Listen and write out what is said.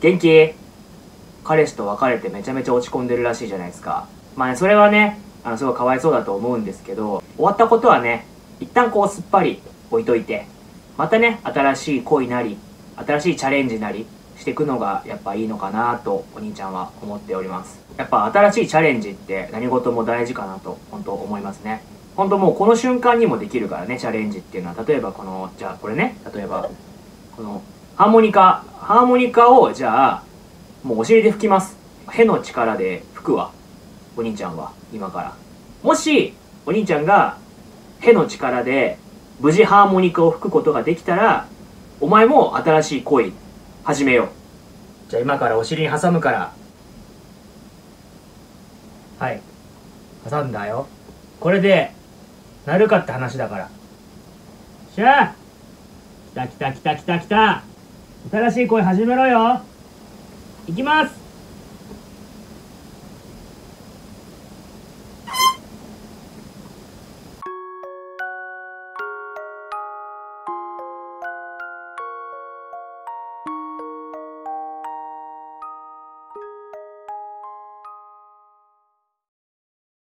元気？彼氏と別れてめちゃめちゃ落ち込んでるらしいじゃないですか。まあねそれはねあのすごいかわいそうだと思うんですけど終わったことはね一旦こうすっぱり置いといてまたね新しい恋なり新しいチャレンジなりしていくのがやっぱいいのかなとお兄ちゃんは思っております。やっぱ新しいチャレンジって何事も大事かなと本当思いますね。本当もうこの瞬間にもできるからねチャレンジっていうのは。例えばこのじゃあこれね例えばこのハーモニカハーモニカをじゃあもうお尻で吹きます。への力で吹くわ。お兄ちゃんは今から。もしお兄ちゃんがへの力で無事ハーモニカを吹くことができたらお前も新しい恋始めよう。じゃあ今からお尻に挟むから。はい。挟んだよ。これでなるかって話だから。しゃあ。来た来た来た来た来た。新しい恋始めろよ。いきます。